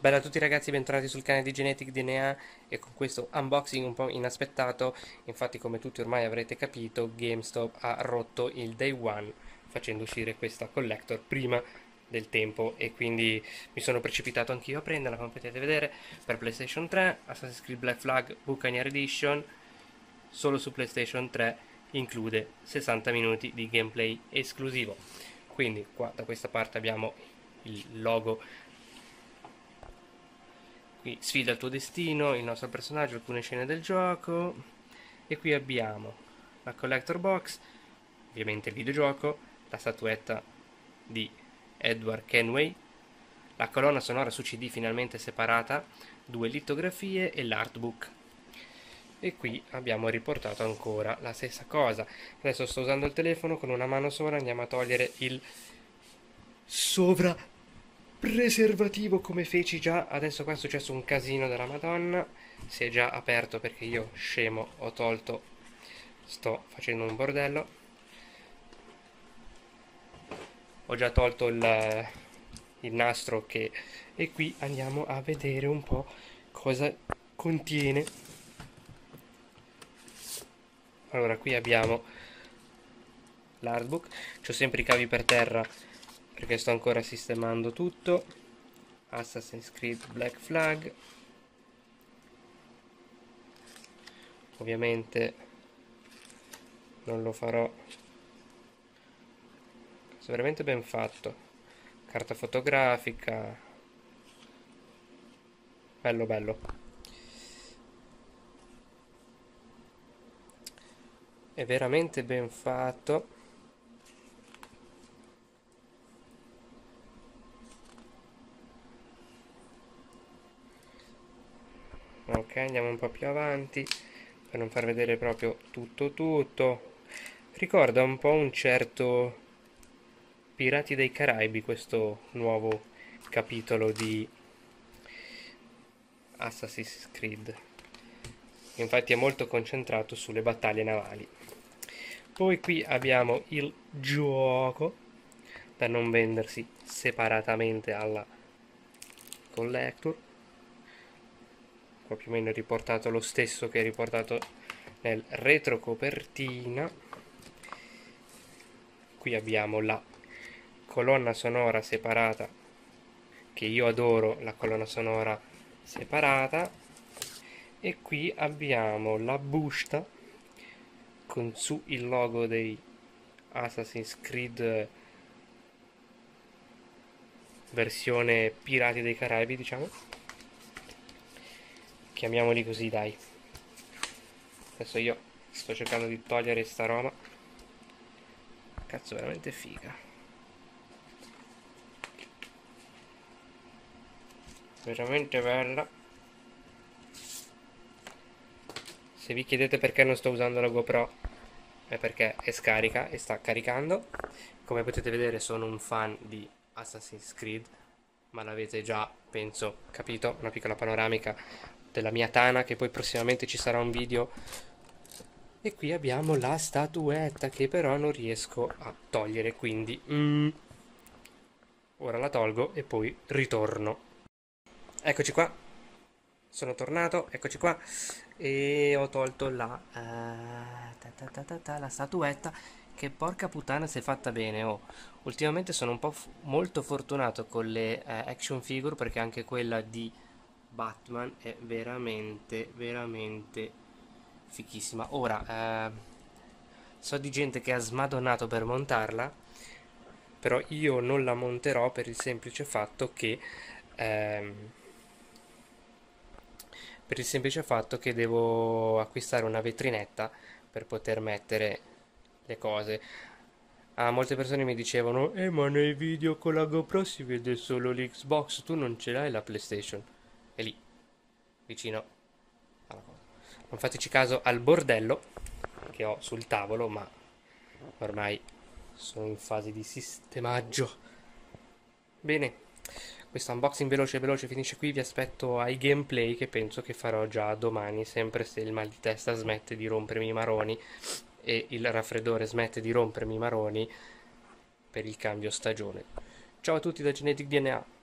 Bella a tutti ragazzi, bentornati sul canale di Genetic DNA e con questo unboxing un po' inaspettato, infatti come tutti ormai avrete capito, GameStop ha rotto il Day One facendo uscire questa collector prima del tempo e quindi mi sono precipitato anch'io a prenderla come potete vedere per PlayStation 3, Assassin's Creed Black Flag Buccaneer Edition, solo su PlayStation 3 include 60 minuti di gameplay esclusivo. Quindi qua da questa parte abbiamo il logo qui sfida il tuo destino, il nostro personaggio, alcune scene del gioco e qui abbiamo la collector box, ovviamente il videogioco, la statuetta di Edward Kenway, la colonna sonora su CD finalmente separata, due litografie e l'artbook. E qui abbiamo riportato ancora la stessa cosa. Adesso sto usando il telefono con una mano sola, andiamo a togliere il sovra preservativo come feci già. Adesso qua è successo un casino della madonna. Si è già aperto perché io scemo ho tolto sto facendo un bordello. Ho già tolto il, il nastro che e qui. Andiamo a vedere un po' cosa contiene. Allora qui abbiamo l'artbook. Ho sempre i cavi per terra perché sto ancora sistemando tutto. Assassin's Creed Black Flag. Ovviamente non lo farò. È veramente ben fatto. Carta fotografica. Bello bello. È veramente ben fatto ok andiamo un po' più avanti per non far vedere proprio tutto tutto. Ricorda un po' un certo Pirati dei Caraibi questo nuovo capitolo di Assassin's Creed. Infatti è molto concentrato sulle battaglie navali. Poi qui abbiamo il gioco per non vendersi separatamente alla collector qua più o meno riportato lo stesso che è riportato nel retro copertina qui abbiamo la colonna sonora separata che io adoro la colonna sonora separata. E qui abbiamo la busta con su il logo dei Assassin's Creed versione Pirati dei Caraibi diciamo chiamiamoli così dai. Adesso io sto cercando di togliere sta roba. Cazzo veramente figa. Veramente bella. Se vi chiedete perché non sto usando la GoPro è perché è scarica e sta caricando. Come potete vedere sono un fan di Assassin's Creed ma l'avete già penso capito? Una piccola panoramica della mia tana che poi prossimamente ci sarà un video. E qui abbiamo la statuetta che però non riesco a togliere quindi mm, ora la tolgo e poi ritorno. Eccoci qua. Sono tornato eccoci qua. E ho tolto la, uh, ta ta ta la statuetta che porca puttana si è fatta bene oh. ultimamente sono un po' molto fortunato con le uh, action figure perché anche quella di Batman è veramente, veramente fichissima. Ora, eh, so di gente che ha smadonnato per montarla, però io non la monterò per il semplice fatto che... Ehm, per il semplice fatto che devo acquistare una vetrinetta per poter mettere le cose. Ah, molte persone mi dicevano, eh ma nei video con la GoPro si vede solo l'Xbox, tu non ce l'hai la PlayStation è lì, vicino alla cosa. Non fateci caso al bordello che ho sul tavolo, ma ormai sono in fase di sistemaggio. Bene, questo unboxing veloce veloce finisce qui, vi aspetto ai gameplay che penso che farò già domani, sempre se il mal di testa smette di rompermi i maroni e il raffreddore smette di rompermi i maroni per il cambio stagione. Ciao a tutti da Genetic DNA.